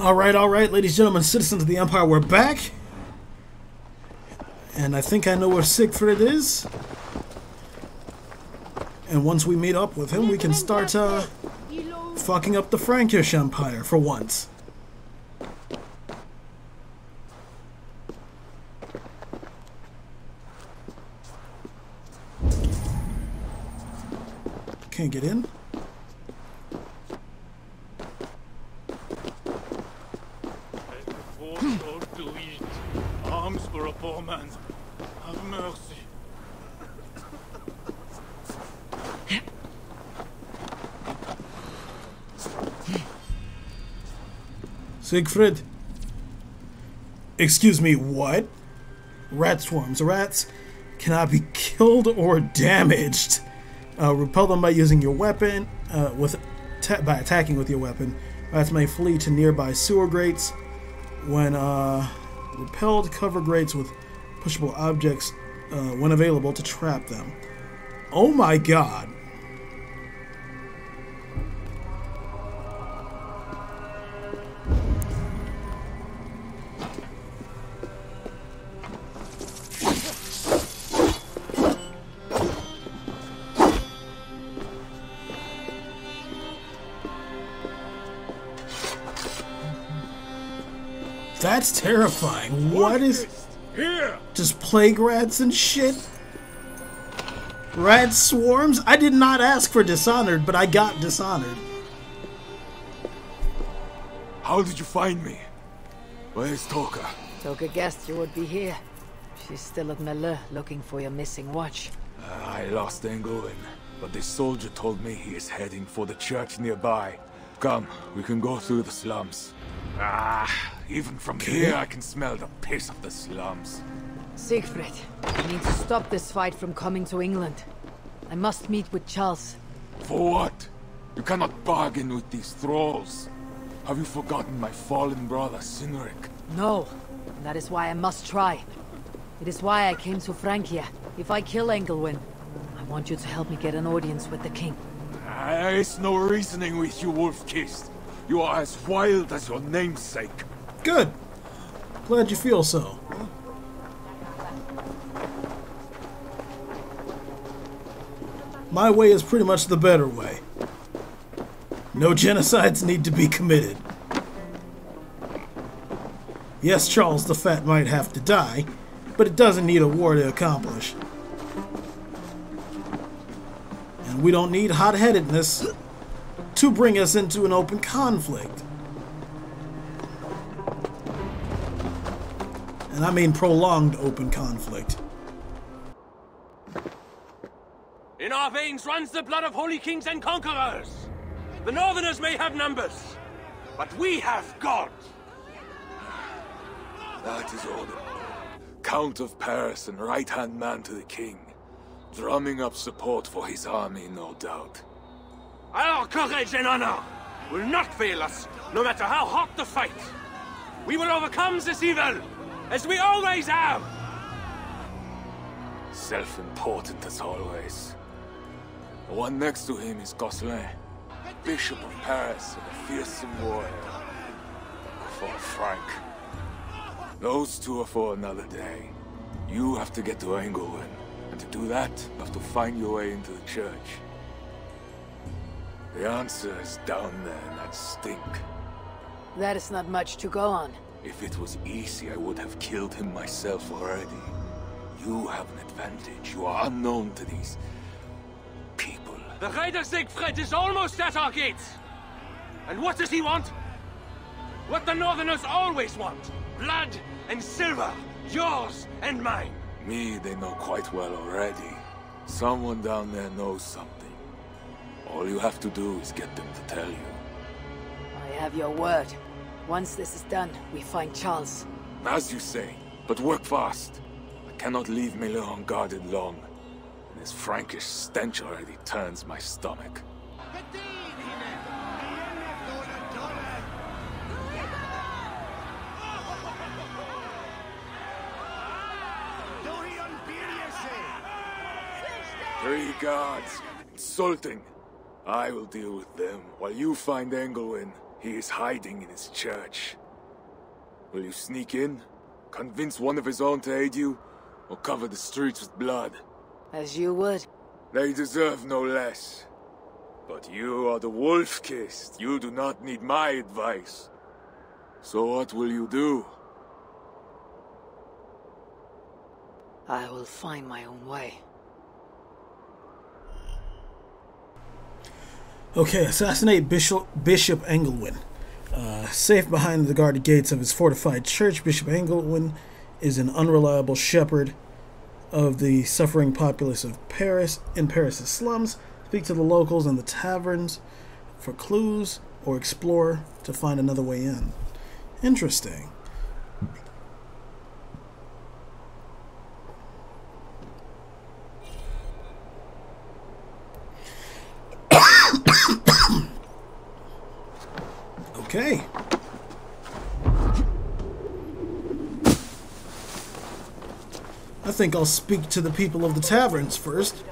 All right, all right, ladies, gentlemen, citizens of the Empire, we're back. And I think I know where Siegfried is. And once we meet up with him, we can start uh, fucking up the Frankish Empire for once. Can't get in. Forced to eat. Arms for a poor man. Have mercy. Siegfried. Excuse me, what? Rat swarms. Rats cannot be killed or damaged. Uh, repel them by using your weapon, uh, with by attacking with your weapon. Rats may flee to nearby sewer grates. When uh, repelled, cover grates with pushable objects uh, when available to trap them. Oh my god. That's terrifying. What is Here! just plague rats and shit? Rat swarms? I did not ask for Dishonored, but I got Dishonored. How did you find me? Where's Toka? Toka guessed you would be here. She's still at Melle looking for your missing watch. Uh, I lost Engelwin, but this soldier told me he is heading for the church nearby. Come, we can go through the slums. Ah, even from here I can smell the piss of the slums. Siegfried, I need to stop this fight from coming to England. I must meet with Charles. For what? You cannot bargain with these thralls. Have you forgotten my fallen brother, Sinric? No, and that is why I must try. It is why I came to Francia. If I kill Engelwin, I want you to help me get an audience with the king. There is no reasoning with you, Wolf-Kissed. You are as wild as your namesake. Good. Glad you feel so. My way is pretty much the better way. No genocides need to be committed. Yes, Charles the Fat might have to die, but it doesn't need a war to accomplish. And we don't need hot headedness to bring us into an open conflict. And I mean prolonged open conflict. In our veins runs the blood of holy kings and conquerors. The Northerners may have numbers, but we have God. That is all. Count of Paris and right-hand man to the king. Drumming up support for his army, no doubt. Our courage and honor will not fail us, no matter how hot the fight. We will overcome this evil, as we always have. Self-important as always. The one next to him is Gozlin, Bishop of Paris and a fearsome warrior. For Frank. Those two are for another day. You have to get to Engelwin, and to do that, you have to find your way into the church. The answer is down there in that stink. That is not much to go on. If it was easy, I would have killed him myself already. You have an advantage. You are unknown to these people. The Raider Siegfried is almost at our gates. And what does he want? What the Northerners always want. Blood and silver. Yours and mine. Me, they know quite well already. Someone down there knows something. All you have to do is get them to tell you. I have your word. Once this is done, we find Charles. As you say, but work fast. I cannot leave Miller unguarded long. And this Frankish stench already turns my stomach. Three guards. Insulting. I will deal with them while you find Engelwin. He is hiding in his church. Will you sneak in, convince one of his own to aid you, or cover the streets with blood? As you would. They deserve no less. But you are the wolf-kissed. You do not need my advice. So what will you do? I will find my own way. Okay, assassinate Bishop Bishop Engelwin. Uh, safe behind the guarded gates of his fortified church, Bishop Engelwin is an unreliable shepherd of the suffering populace of Paris in Paris's slums. Speak to the locals and the taverns for clues or explore to find another way in. Interesting. okay. I think I'll speak to the people of the taverns first.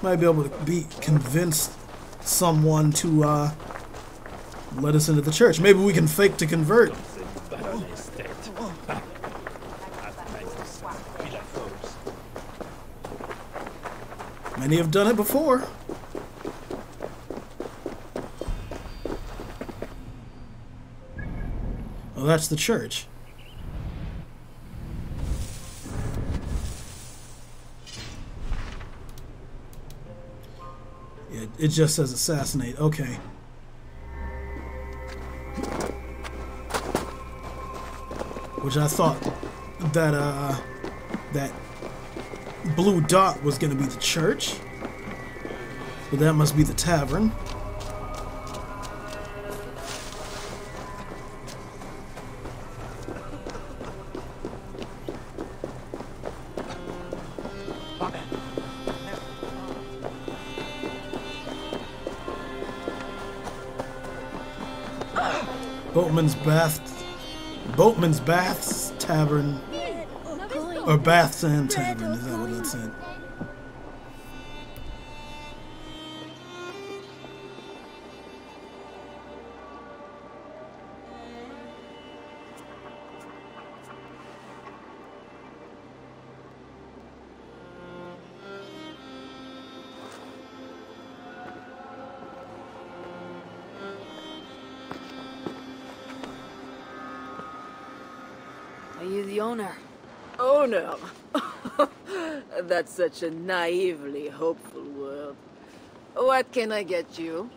Might be able to be convinced someone to uh, let us into the church. Maybe we can fake to convert. Many have done it before. Oh, that's the church. It, just says assassinate. Okay. Which I thought that uh that blue dot was gonna be the church. But that must be the tavern. Bath, Boatman's Baths Tavern, or Baths and Tavern. Is that what that said? The owner? Oh no. That's such a naively hopeful world. What can I get you?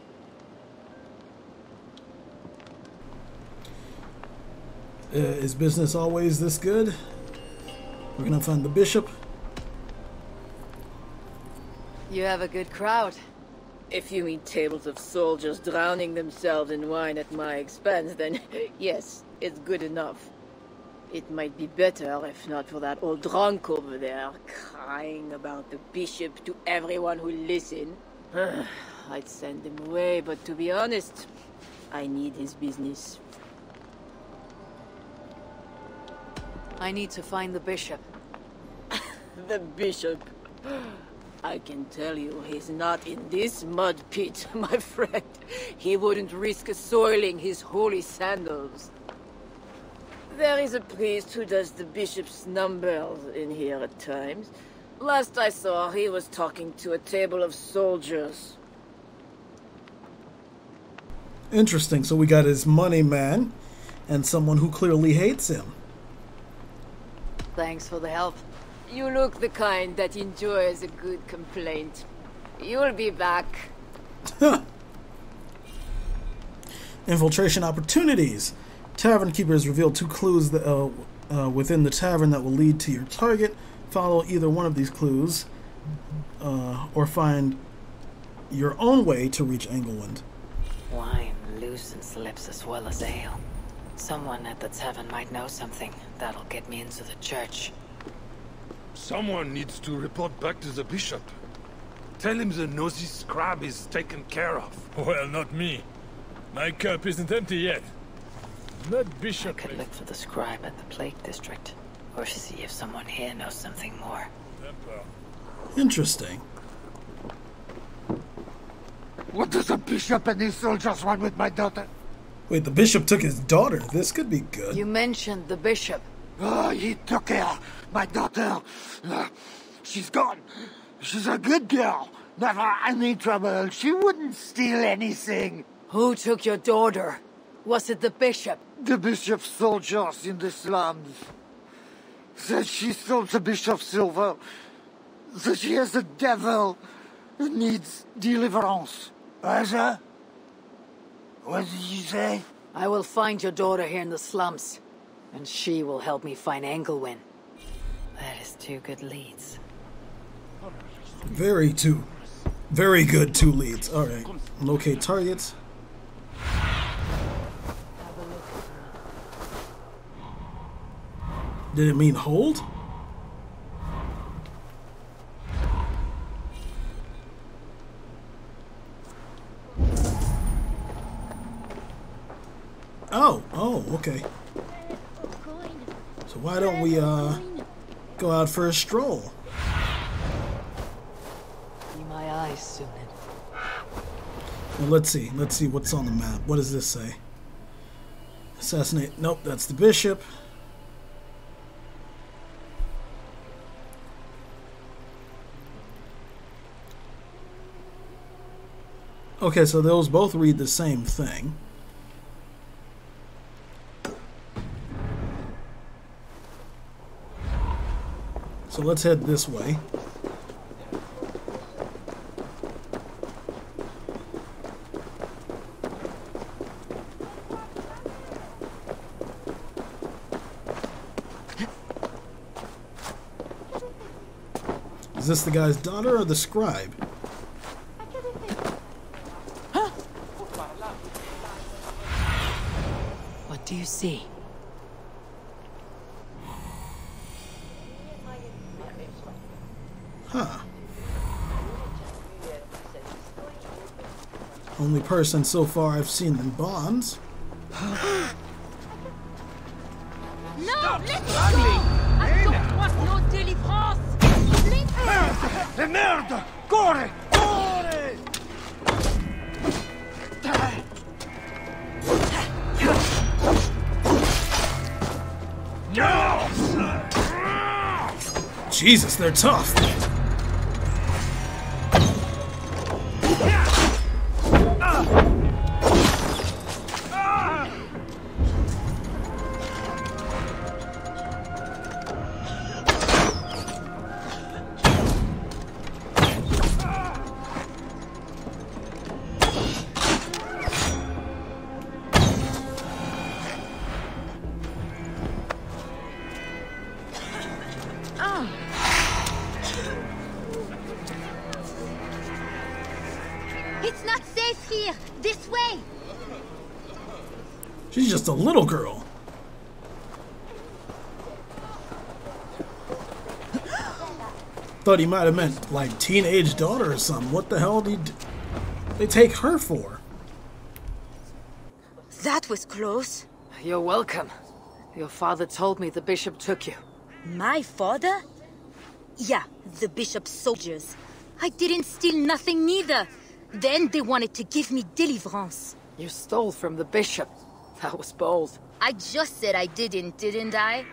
Uh, is business always this good? We're gonna find the bishop. You have a good crowd. If you mean tables of soldiers drowning themselves in wine at my expense, then yes, it's good enough. It might be better if not for that old drunk over there crying about the bishop to everyone who listen. I'd send him away, but to be honest, I need his business. I need to find the bishop. The bishop. I can tell you, he's not in this mud pit, my friend. He wouldn't risk soiling his holy sandals. There is a priest who does the bishop's numbers in here at times. Last I saw, he was talking to a table of soldiers. Interesting. So we got his money man and someone who clearly hates him. Thanks for the help. You look the kind that enjoys a good complaint. You'll be back. Infiltration opportunities. Tavern keepers reveal two clues that, uh, uh, within the tavern that will lead to your target. Follow either one of these clues, uh, or find your own way to reach Engelwin. Wine loosens lips as well as ale. Someone at the tavern might know something that'll get me into the church. Someone needs to report back to the bishop. Tell him the nosy scrab is taken care of. Well, not me. My cup isn't empty yet. Not I Bishop. could look for the scribe at the Plague District, or see if someone here knows something more. Interesting. What does the bishop and his soldiers want with my daughter? Wait, the bishop took his daughter. This could be good. You mentioned the bishop. Oh, he took her, my daughter. Uh, she's gone. She's a good girl. Never any trouble. She wouldn't steal anything. Who took your daughter? Was it the bishop? The bishop's soldiers in the slums. Said she stole the bishop's silver. Said she has a devil who needs deliverance. Asa? What did you say? I will find your daughter here in the slums. And she will help me find Engelwin. That is two good leads. Very two. Very good two leads. Alright. Locate targets. Did it mean hold? Oh, oh, okay. So why don't we uh go out for a stroll? Be my eyes, Synin. Well, let's see. Let's see what's on the map. What does this say? Assassinate. Nope, that's the bishop. Okay, so those both read the same thing. So let's head this way. Is this the guy's daughter or the scribe? See? Huh. Only person so far I've seen in bonds. Jesus, they're tough. She's just a little girl. Thought he might have meant like teenage daughter or something. What the hell did they take her for? That was close. You're welcome. Your father told me the bishop took you. My father? Yeah, the bishop's soldiers. I didn't steal nothing neither. Then they wanted to give me deliverance. You stole from the bishop. That was bold. I just said I didn't, didn't I?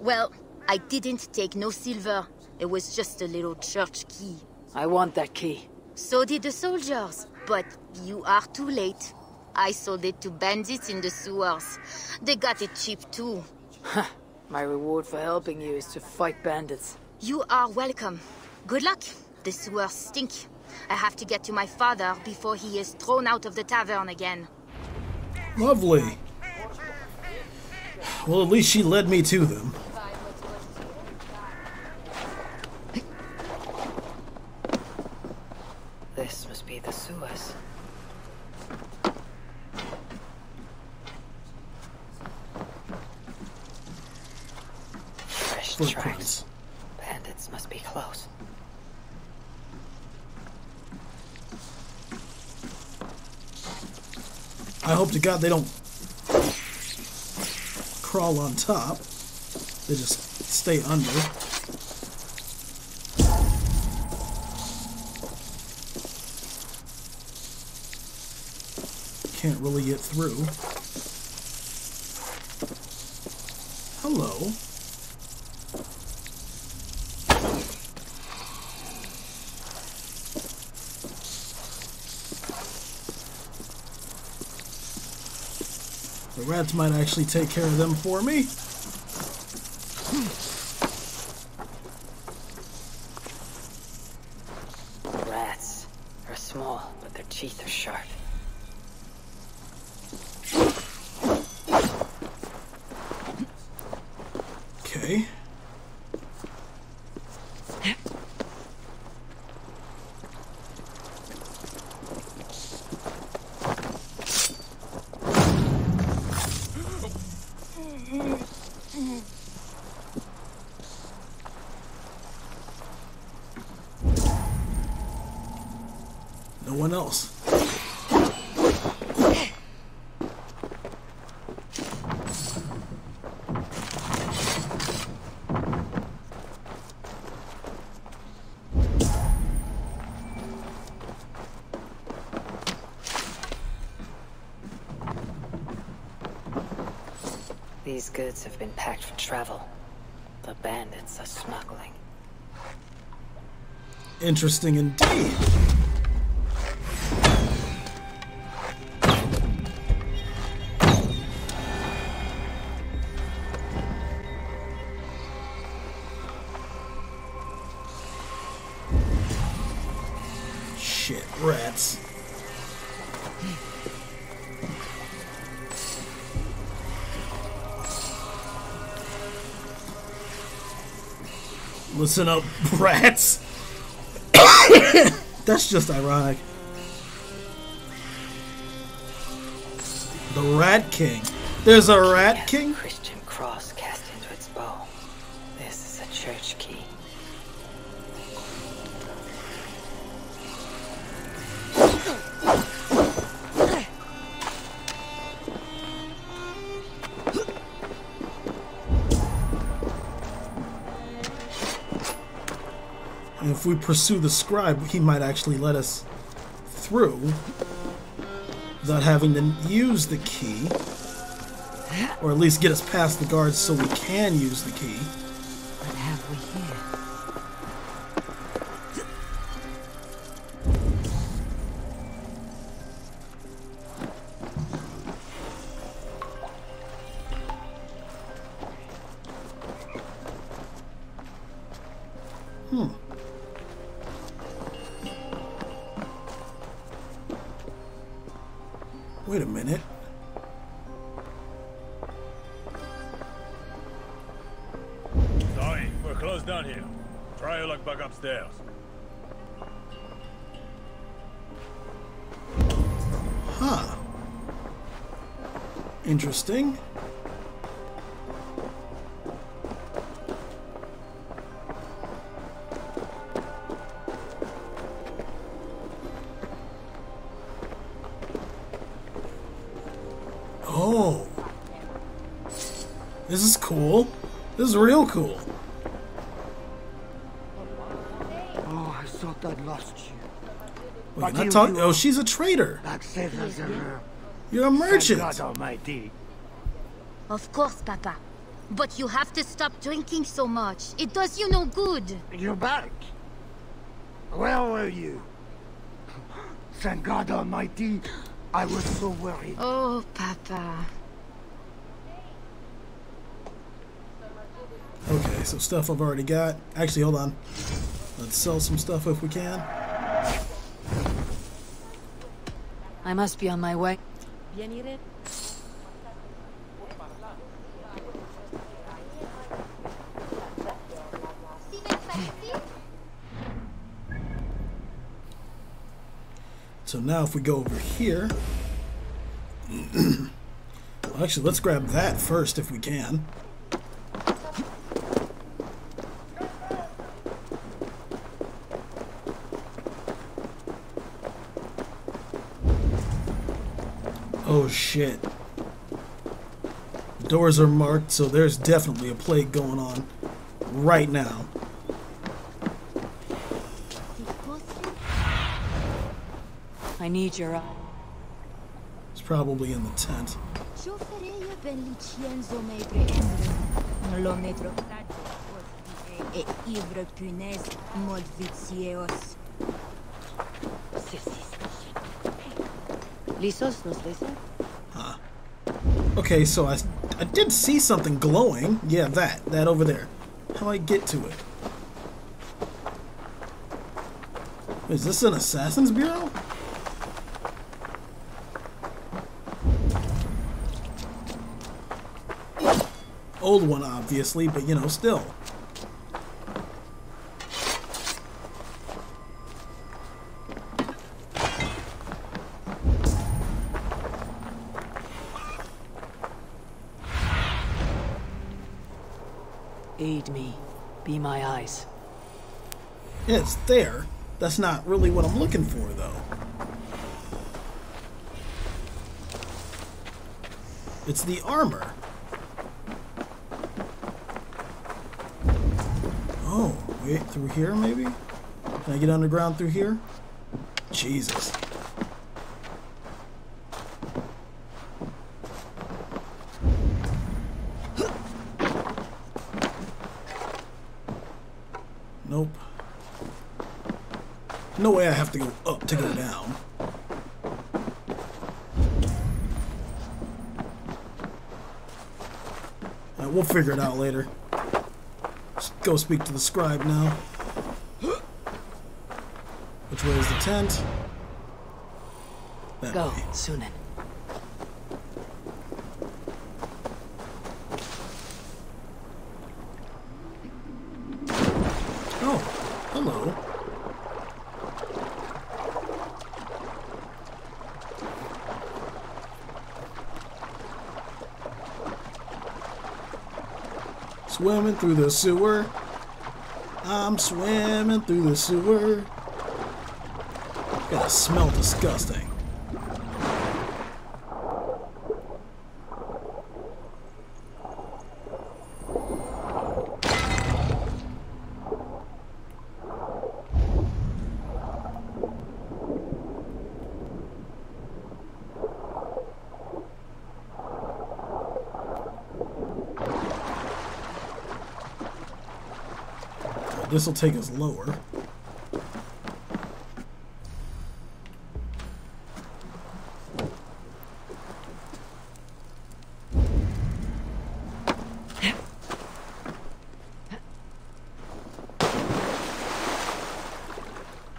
Well, I didn't take no silver. It was just a little church key. I want that key. So did the soldiers. But you are too late. I sold it to bandits in the sewers. They got it cheap too. My reward for helping you is to fight bandits. You are welcome. Good luck. The sewers stink. I have to get to my father before he is thrown out of the tavern again. Lovely. Well, at least she led me to them. This must be the sewers. Fresh tracks. Bandits must be close. I hope to God they don't crawl on top. They just stay under. Can't really get through. Hello. Might actually take care of them for me. Rats are small, but their teeth are sharp. Okay. No one else. These goods have been packed for travel. The bandits are smuggling. Interesting indeed. Listen up, rats. That's just ironic. The Rat King. There's a Rat King? If we pursue the scribe, he might actually let us through without having to use the key. Or at least get us past the guards so we can use the key. Is cool. This is real cool. Oh, I thought I'd lost you. Wait, not you- talk- you- oh, she's a trader. Back safe as ever. You're a merchant. God Almighty. Of course, Papa. But you have to stop drinking so much. It does you no good. You're back. Where were you? Thank God Almighty. I was so worried. Oh, Papa. Okay, so stuff I've already got. Actually, hold on. Let's sell some stuff if we can. I must be on my way. So now if we go over here... well, actually, let's grab that first if we can. Oh shit. Doors are marked, so there's definitely a plague going on right now. I need your eye. It's probably in the tent. Ferai Open Okay, so I, I did see something glowing. Yeah, that. That over there. How do I get to it? Is this an Assassin's Bureau? Old one, obviously, but you know, still. There. That's not really what I'm looking for, though. It's the armor. Oh, wait, through here, maybe? Can I get underground through here? Jesus. Nope. No way I have to go up to go down. Uh, we'll figure it out later. Just go speak to the scribe now. Which way is the tent? That Go, way. Synin. Oh, hello. Swimming through the sewer. I'm swimming through the sewer. Gotta smell disgusting. This will take us lower.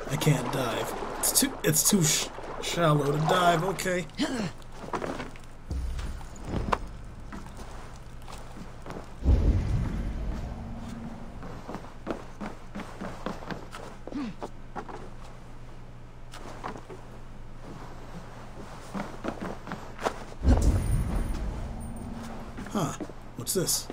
I can't dive. It's too it's too sh shallow to dive. Okay. Huh. What's this?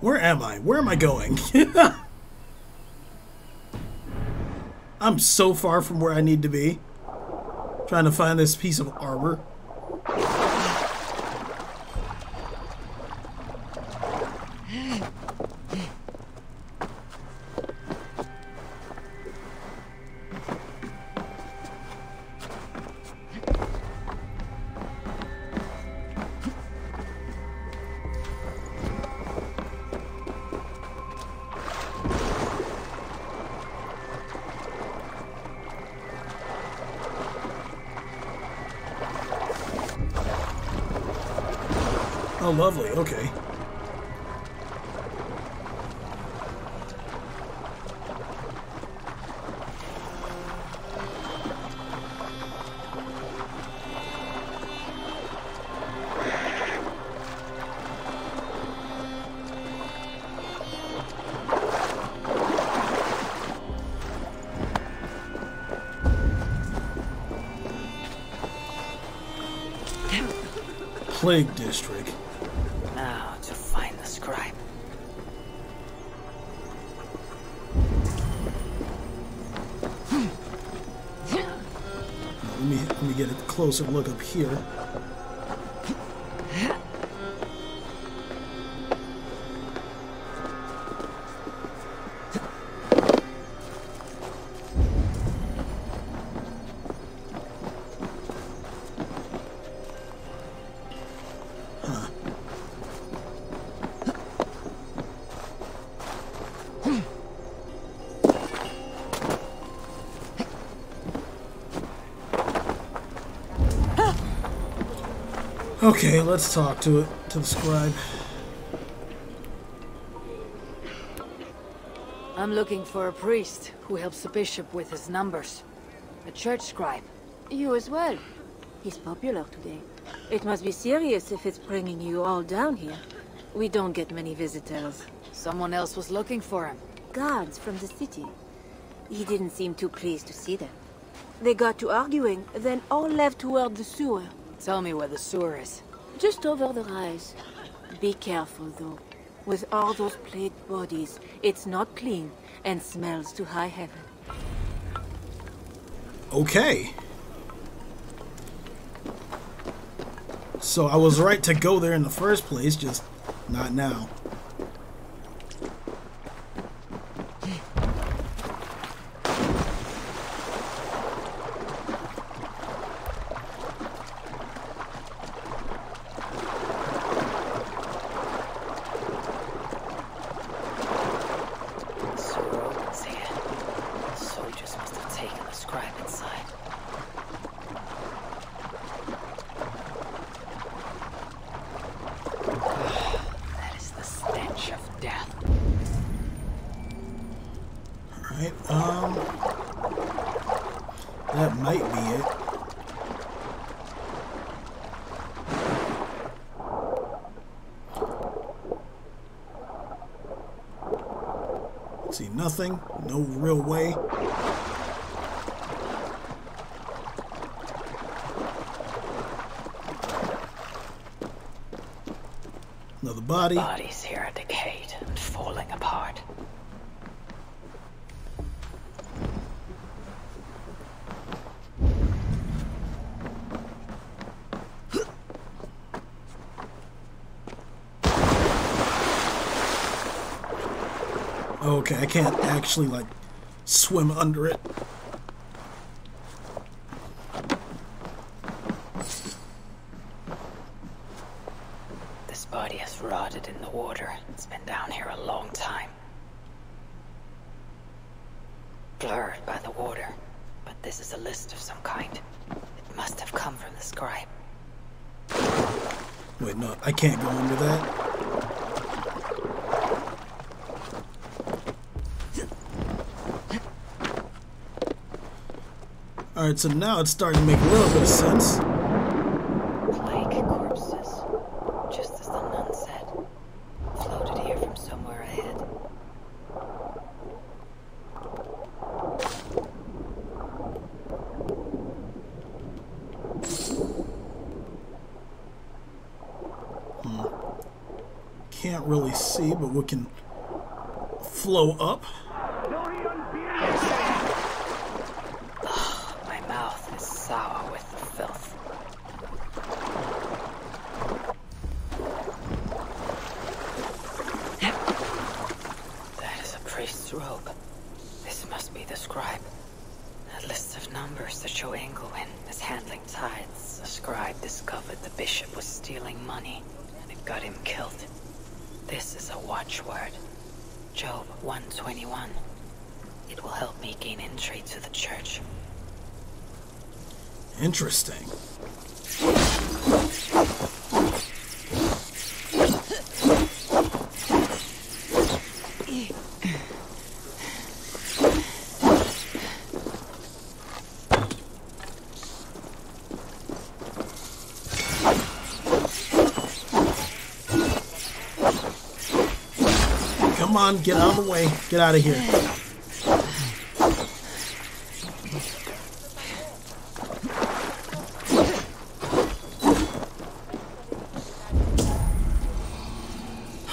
Where am I? Where am I going? I'm so far from where I need to be. Trying to find this piece of armor. Oh, lovely. Okay. Plague District. Closer look up here. Okay, let's talk to it to the scribe. I'm looking for a priest who helps the bishop with his numbers. A church scribe. You as well. He's popular today. It must be serious if it's bringing you all down here. We don't get many visitors. Someone else was looking for him. Guards from the city. He didn't seem too pleased to see them. They got to arguing, then all left toward the sewer. Tell me where the sewer is. Just over the rise. Be careful, though. With all those plagued bodies, it's not clean and smells to high heaven. Okay. So I was right to go there in the first place, just not now. Sewer opens here. The soldiers must have taken the scribe inside. that is the stench of death. Alright, um. That might be it. See nothing, no real way. Another body. Bodies here are decayed and falling apart. Okay, I can't actually like swim under it. This body has rotted in the water. It's been down here a long time. Blurred by the water. But this is a list of some kind. It must have come from the scribe. Wait, no, I can't go under that. Alright, so now it's starting to make a little bit of sense. Plague corpses. Just as the nun said. Floated here from somewhere ahead. Can't really see, but we can flow up. My mouth is sour with the filth. That is a priest's robe. This must be the scribe. A list of numbers that show Engelwin is handling tithes. The scribe discovered the bishop was stealing money, and it got him killed. This is a watchword. Job 121. It will help me gain entry to the church. Interesting. Come on, get out of the way. Get out of here.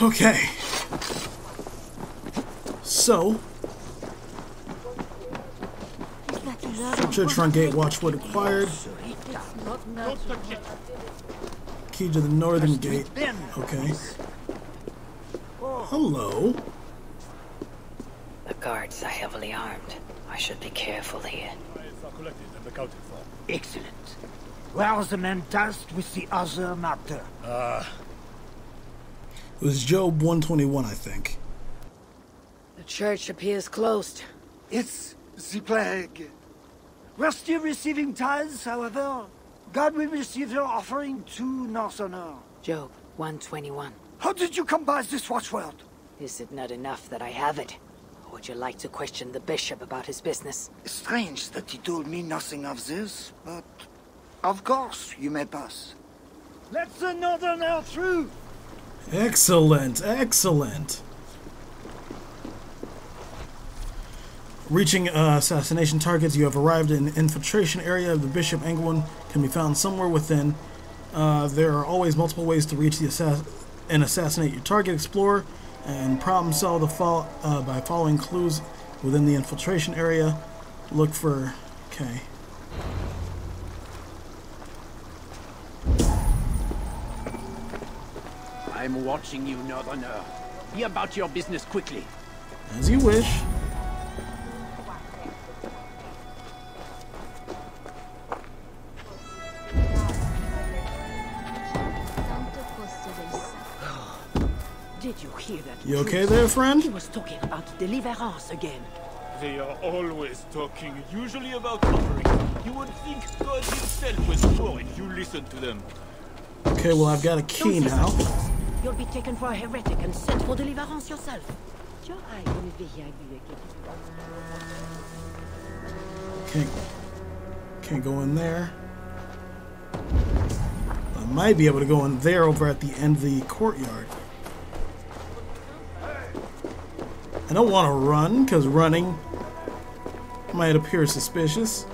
Okay. So, Structure truncate watchwood acquired. Key to the northern gate. Okay. Hello. The guards are heavily armed. I should be careful here. Files are collected and accounted for. Excellent. Where's the man tasked with the other matter? Ah, It was Job 121, I think. The church appears closed. It's the plague. We're still receiving tithes, however. God will receive your offering too, Northerner. Job 121. How did you come by this watchword? Is it not enough that I have it? Or would you like to question the bishop about his business? Strange that he told me nothing of this, but of course you may pass. Let the Northerner through! Excellent, excellent. Reaching uh, assassination targets, you have arrived in infiltration area of the Bishop Engelwin can be found somewhere within. Uh, there are always multiple ways to reach the assass and assassinate your target. Explore and problem solve the fo uh, by following clues within the infiltration area. Look for okay. I'm watching you, Northerner. Be about your business quickly. As you wish. Did you hear that? You okay there, friend? He was talking about deliverance again. They are always talking, usually about offering. You would think God himself was poor if you listened to them. Okay, well I've got a key Don't now. You'll be taken for a heretic and sent for deliverance yourself. Your eye will be here, you wicked. Can't, can't go in there. I might be able to go in there over at the end of the courtyard. I don't want to run, because running might appear suspicious.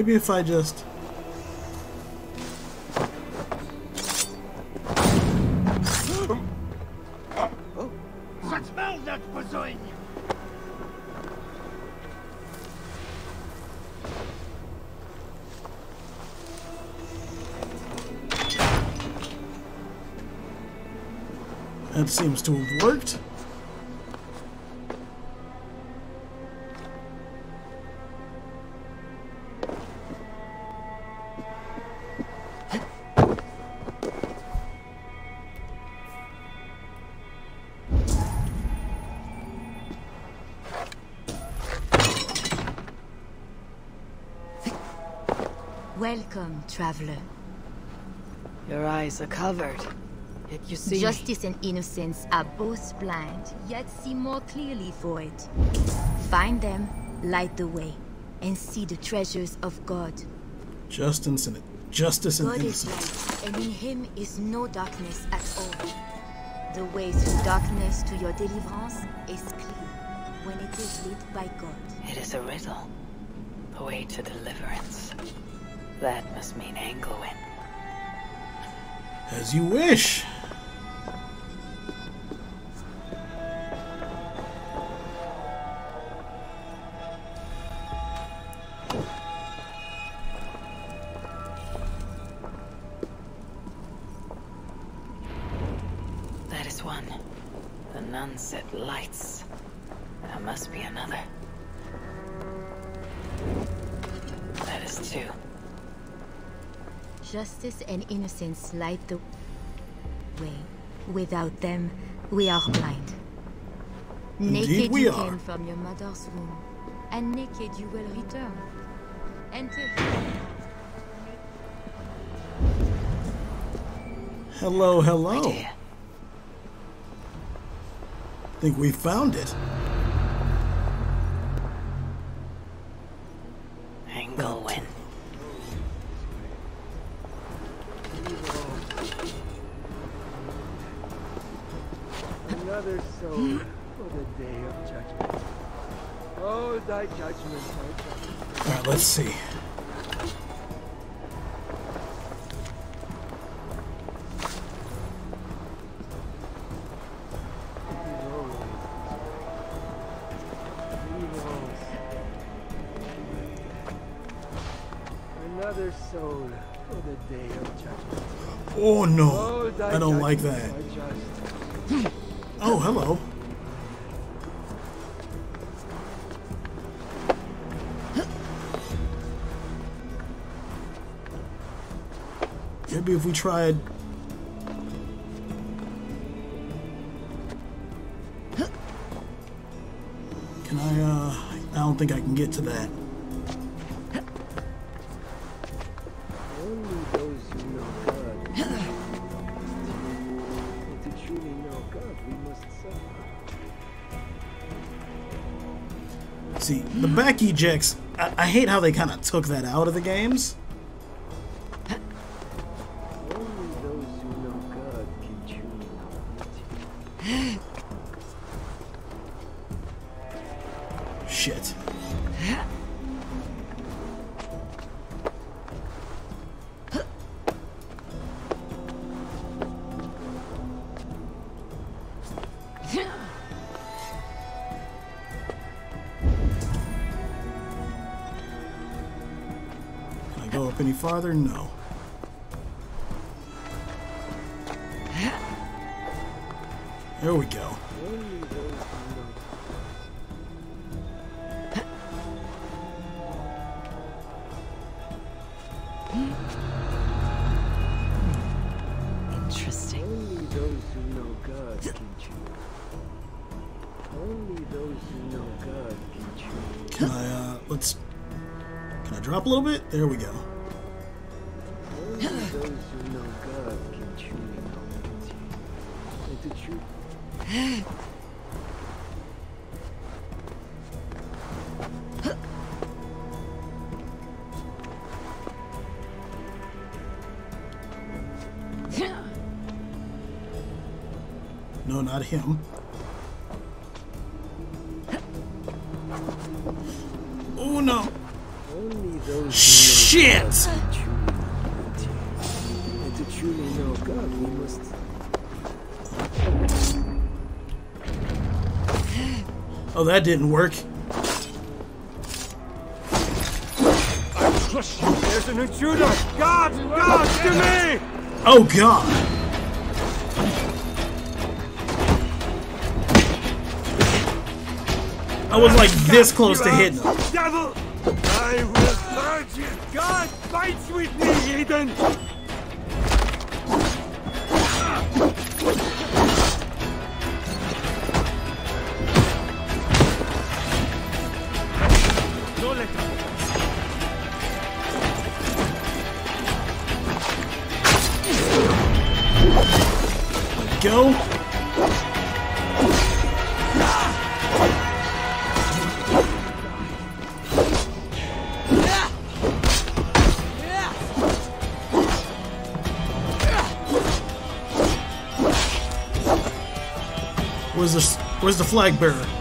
Maybe if I just... That seems to have worked. Welcome, traveler. Your eyes are covered. Yet you see me. Justice and innocence are both blind, yet see more clearly for it. Find them, light the way, and see the treasures of God. Justice and justice and God is innocence. light, and in him is no darkness at all. The way through darkness to your deliverance is clear when it is lit by God. It is a riddle. The way to deliverance. That must mean Engelwin. As you wish. Innocence light the way. Without them, we are blind. Indeed naked we you are. came from your mother's womb, and naked you will return. Enter. Hello, hello. dear. think we found it. Another soul for the day of judgment. Oh, thy judgment, thy judgment. Alright, let's see. Another soul for the day of judgment. Oh no, Oh, I don't like that. Hello. Maybe if we tried. Can I, uh. I don't think I can get to that. Back ejects, I, I hate how they kind of took that out of the games. Up any? No. There we go. Only those who know Interesting. Only those who know God can choose. Only those who know God can choose. Can I, uh, let's. Can I drop a little bit? There we go. No, not him. That didn't work. Crush you! There's an intruder! Guard! Guard! To me! Oh god. I was like this close to hitting him. Devil! I will fight you! God fights with me, Eden! Where's the the flag bearer?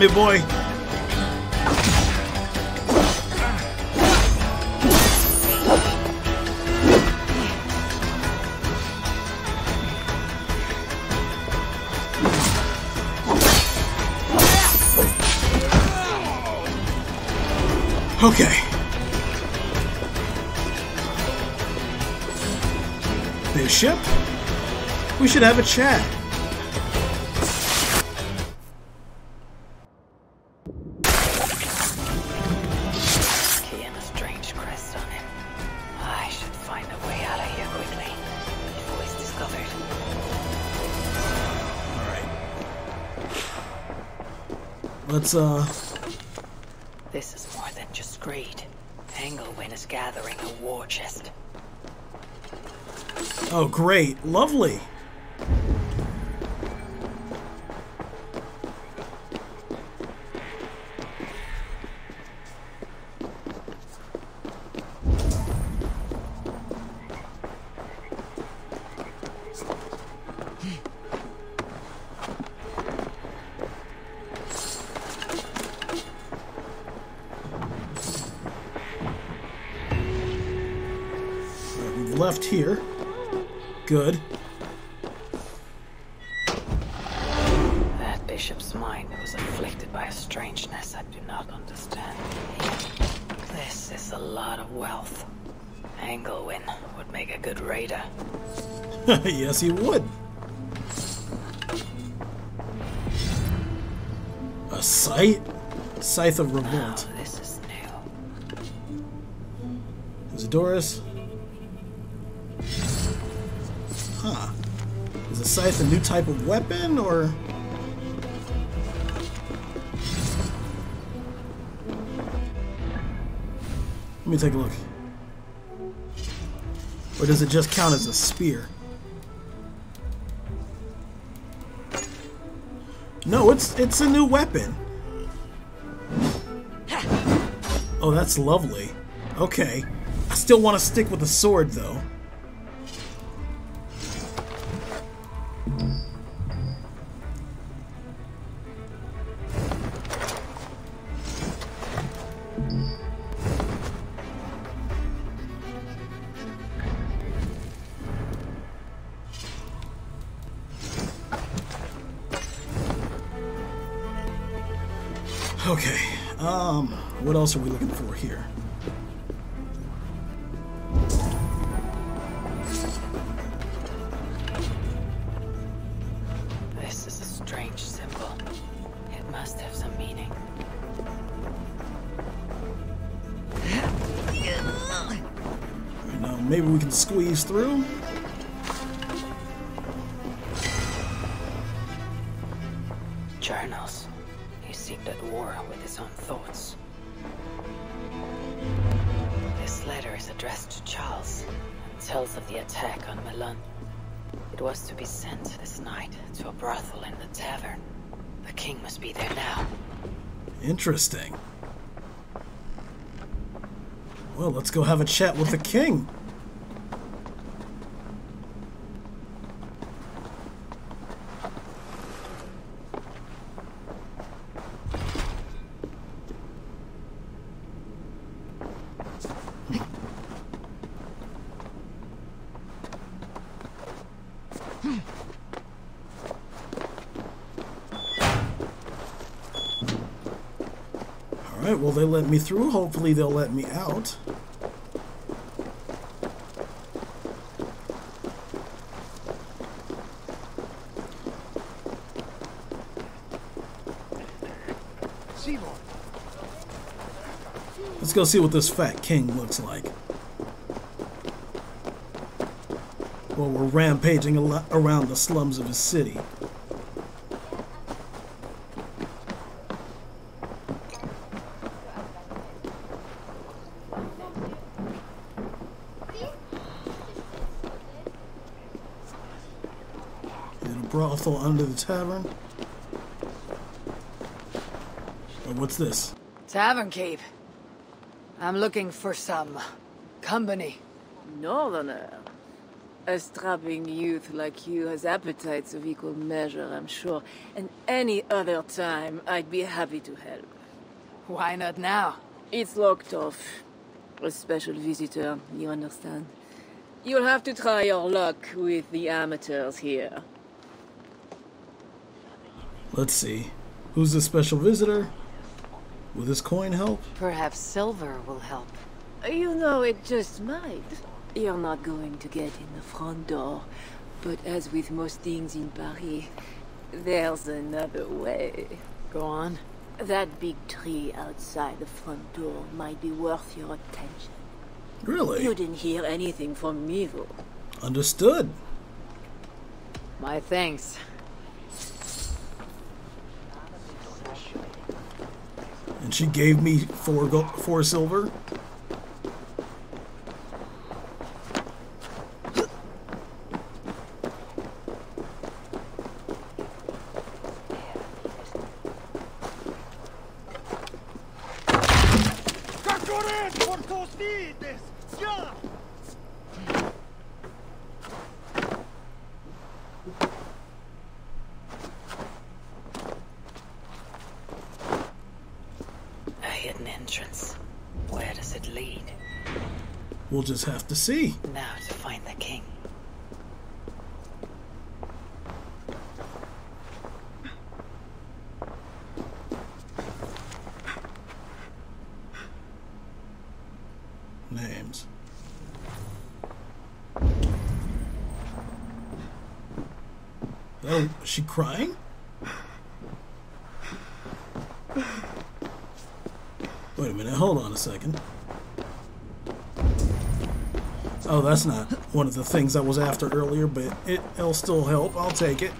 Me, boy. Okay. Bishop? We should have a chat. Let's uh This is more than just greed. Engelwin is gathering a war chest. Oh great. Lovely. Left here. Good. That bishop's mind was afflicted by a strangeness I do not understand. This is a lot of wealth. Engelwin would make a good raider. yes, he would. A scythe? Scythe of Revolt. Oh, this is new. Isidorus. Scythe a new type of weapon, or... Let me take a look. Or does it just count as a spear? No, it's it's a new weapon. Oh, that's lovely. Okay. I still want to stick with the sword, though. Okay. Um, what else are we looking for here? This is a strange symbol. It must have some meaning. Know, maybe we can squeeze through. Interesting. Well, let's go have a chat with the king. Alright, well, they let me through. Hopefully, they'll let me out. Let's go see what this fat king looks like. Well, we're rampaging around the slums of his city. Brothel under the tavern. Oh, what's this? Tavern keep. I'm looking for some company. Northerner. A strapping youth like you has appetites of equal measure, I'm sure. And any other time, I'd be happy to help. Why not now? It's locked off. A special visitor, you understand. You'll have to try your luck with the amateurs here. Let's see. Who's the special visitor? Will this coin help? Perhaps silver will help. You know, it just might. You're not going to get in the front door. But as with most things in Paris, there's another way. Go on. That big tree outside the front door might be worth your attention. Really? You didn't hear anything from me, though. Understood. My thanks. And she gave me four four silver. A hidden entrance. Where does it lead? We'll just have to see. Now to find the king. Names. Oh, is she crying? Wait a minute, hold on a second. Oh, that's not one of the things I was after earlier, but it, it'll still help. I'll take it.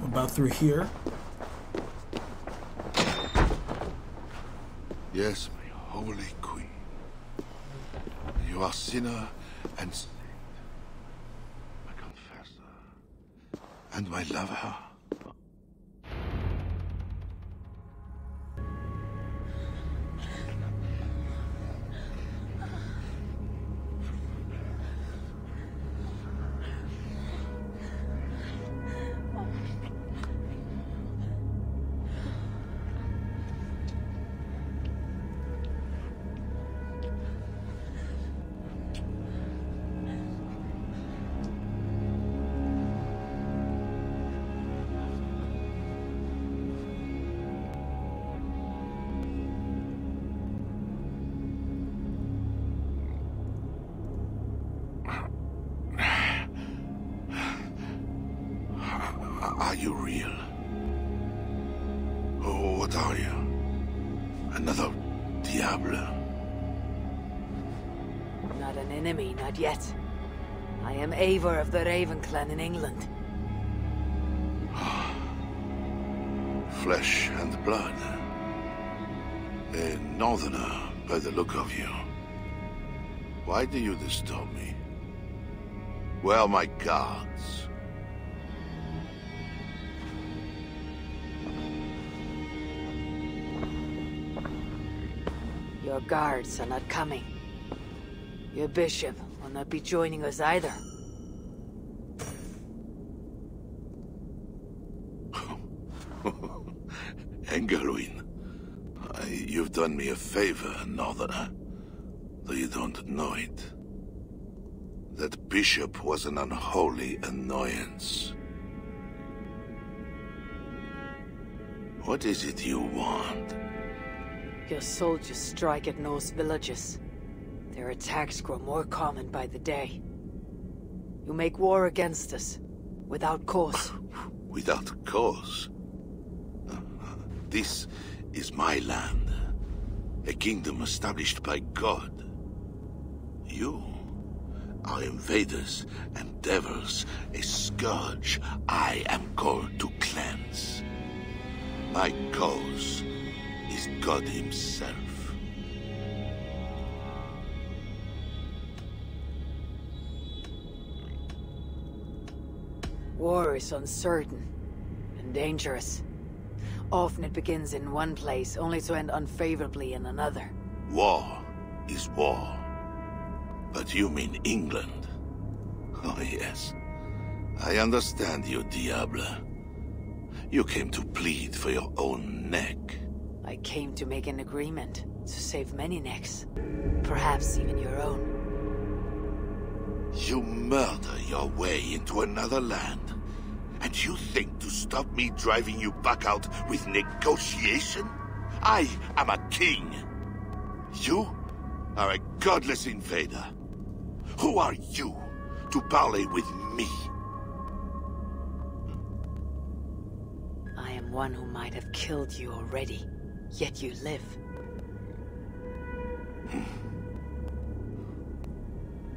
What about through here? Are you real? Oh, what are you? Another Diable? Not an enemy, not yet. I am Eivor of the Raven Clan in England. Flesh and blood. A northerner, by the look of you. Why do you disturb me? Where are my guards? Your guards are not coming. Your bishop will not be joining us either. Engelwin, you've done me a favor, Northerner, though you don't know it. That bishop was an unholy annoyance. What is it you want? Your soldiers strike at Norse villages. Their attacks grow more common by the day. You make war against us, without cause. Without cause? Uh-huh. This is my land. A kingdom established by God. You are invaders and devils, a scourge I am called to cleanse. My cause is God himself. War is uncertain and dangerous. Often it begins in one place, only to end unfavorably in another. War is war. But you mean England? Oh, yes. I understand you, Diable. You came to plead for your own neck. I came to make an agreement to save many necks. Perhaps even your own. You murder your way into another land. And you think to stop me driving you back out with negotiation? I am a king. You are a godless invader. Who are you to parley with me? I am one who might have killed you already, yet you live.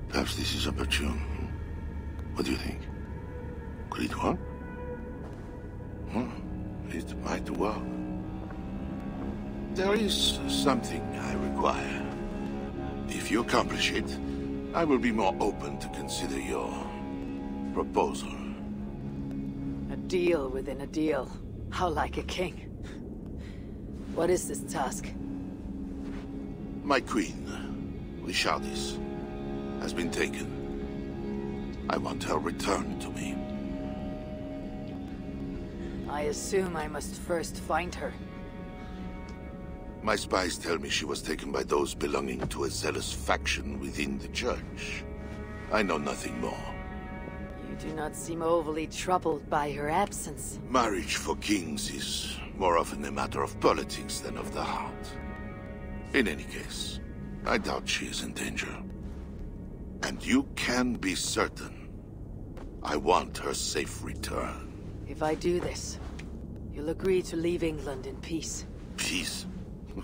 Perhaps this is opportune. What do you think? Could it work? Hmm, it might work. There is something I require. If you accomplish it, I will be more open to consider your proposal. A deal within a deal. How like a king. What is this task? My queen, Richardis, has been taken. I want her returned to me. I assume I must first find her. My spies tell me she was taken by those belonging to a zealous faction within the church. I know nothing more. You do not seem overly troubled by her absence. Marriage for kings is more often a matter of politics than of the heart. In any case, I doubt she is in danger. And you can be certain. I want her safe return. If I do this, you'll agree to leave England in peace. Peace?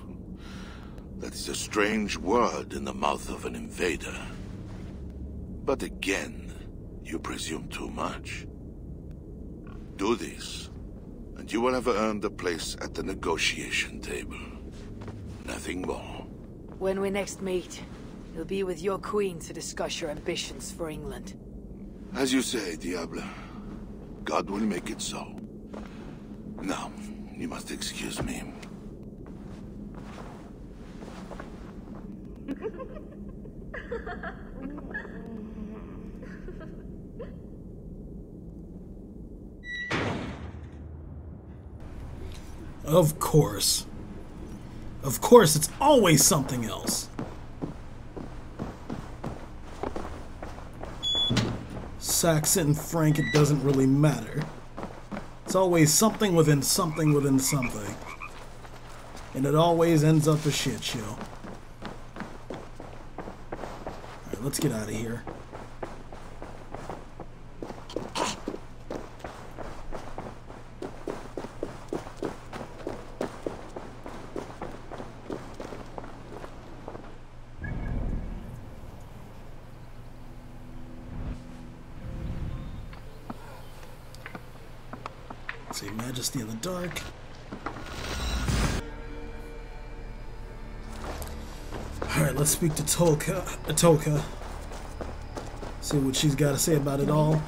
that is a strange word in the mouth of an invader. But again, you presume too much. Do this, and you will have earned a place at the negotiation table. Nothing more. When we next meet, you'll be with your queen to discuss your ambitions for England. As you say, Diable. God will make it so. Now, you must excuse me. Of course. Of course, it's always something else. Saxon, Frank, it doesn't really matter. It's always something within something within something. And it always ends up a shit show. Alright, let's get out of here. Let's see, Majesty in the Dark. Alright, let's speak to Toka. Uh, Toka. See what she's got to say about it all.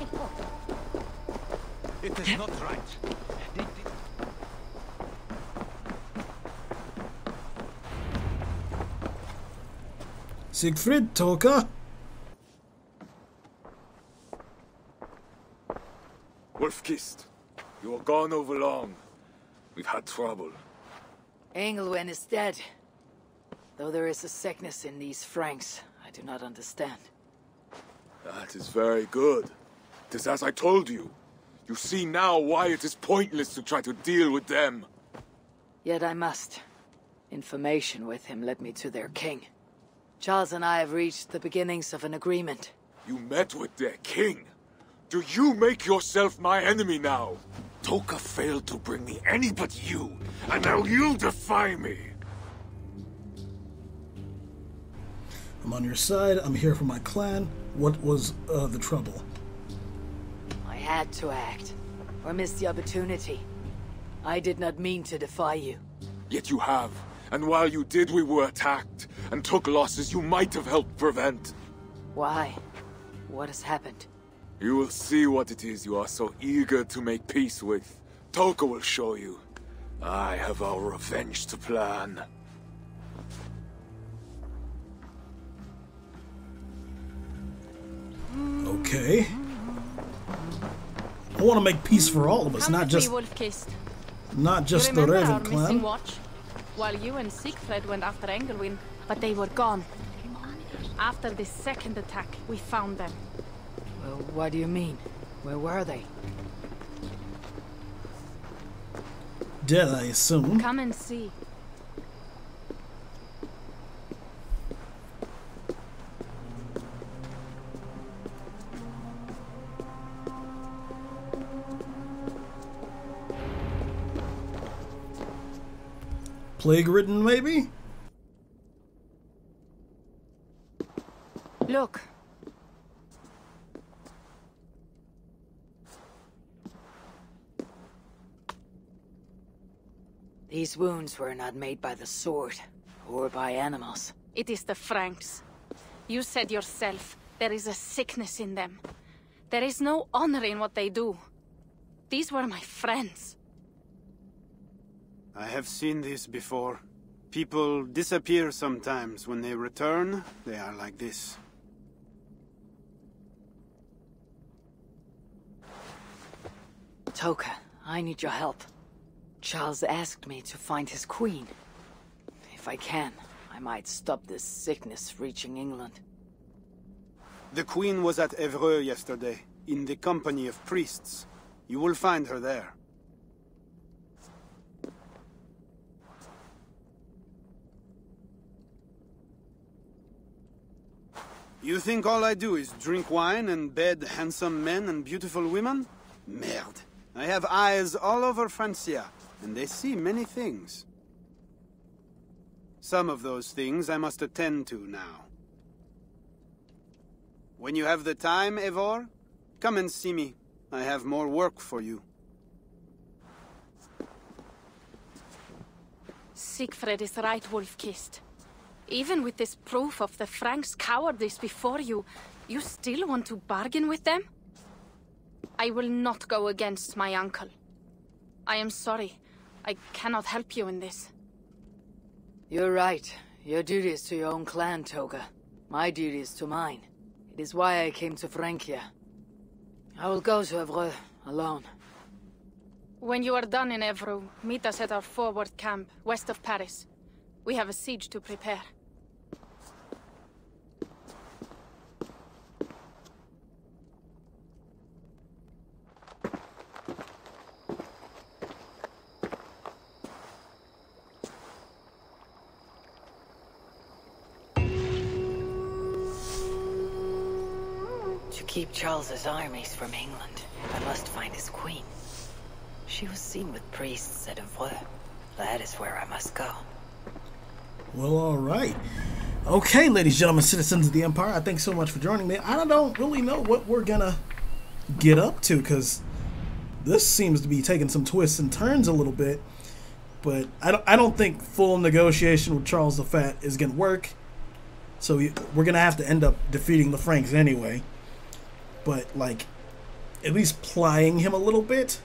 It is not right. Siegfried, Toka. Wolf-Kissed, you are gone over long. We've had trouble. Engelwin is dead. Though there is a sickness in these Franks, I do not understand. That is very good. It is as I told you. You see now why it is pointless to try to deal with them. Yet I must. Information with him led me to their king. Charles and I have reached the beginnings of an agreement. You met with their king? Do you make yourself my enemy now? Toka failed to bring me any but you, and now you defy me! I'm on your side. I'm here for my clan. What was uh, the trouble? I had to act, or miss the opportunity. I did not mean to defy you. Yet you have, and while you did we were attacked, and took losses you might have helped prevent. Why? What has happened? You will see what it is you are so eager to make peace with. Toka will show you. I have our revenge to plan. Okay. I want to make peace for all of us, Come not just me, not just you the remember our Raven missing clan. watch? While you and Siegfried went after Engelwin, but they were gone. After the second attack, we found them. Well, what do you mean? Where were they? Dead, I assume. Come and see. Plague ridden, maybe? These wounds were not made by the sword, or by animals. It is the Franks. You said yourself, there is a sickness in them. There is no honor in what they do. These were my friends. I have seen this before. People disappear sometimes. When they return, they are like this. Toka, I need your help. Charles asked me to find his queen. If I can, I might stop this sickness reaching England. The Queen was at Evreux yesterday, in the company of priests. You will find her there. You think all I do is drink wine and bed handsome men and beautiful women? Merde. I have eyes all over Francia, and they see many things. Some of those things I must attend to now. When you have the time, Eivor, come and see me. I have more work for you. Siegfried is right, Wolf-Kissed. Even with this proof of the Franks' cowardice before you, you still want to bargain with them? I will not go against my uncle. I am sorry. I cannot help you in this. You're right. Your duty is to your own clan, Toka. My duty is to mine. It is why I came to Francia. I will go to Evreux, alone. When you are done in Evreux, meet us at our forward camp, west of Paris. We have a siege to prepare. To keep Charles's armies from England, I must find his queen. She was seen with priests at Evreux. That is where I must go. Well, all right. Okay, ladies and gentlemen, citizens of the Empire, I thank so much for joining me. I don't really know what we're gonna get up to because this seems to be taking some twists and turns a little bit. But I don't, I don't think full negotiation with Charles the Fat is gonna work. So we're gonna have to end up defeating the Franks anyway. But like, at least plying him a little bit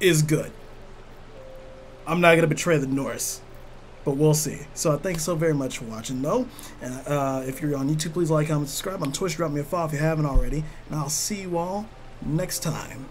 is good. I'm not gonna betray the Norse but we'll see. So I thank you so very much for watching, though. And uh, if you're on YouTube, please like, comment, subscribe. On Twitch, drop me a follow if you haven't already. And I'll see you all next time.